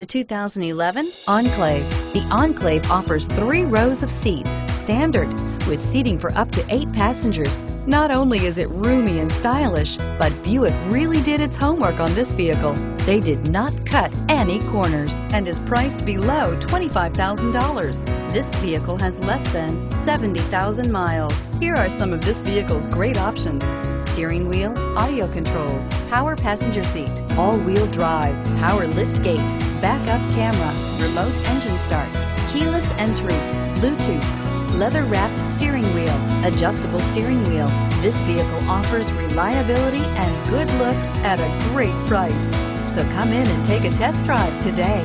The 2011 Enclave. The Enclave offers three rows of seats, standard, with seating for up to eight passengers. Not only is it roomy and stylish, but Buick really did its homework on this vehicle. They did not cut any corners and is priced below $25,000. This vehicle has less than 70,000 miles. Here are some of this vehicle's great options. Steering wheel, audio controls, power passenger seat, all-wheel drive, power lift gate, backup camera, remote engine start, keyless entry, Bluetooth, leather-wrapped steering wheel, adjustable steering wheel. This vehicle offers reliability and good looks at a great price. So come in and take a test drive today.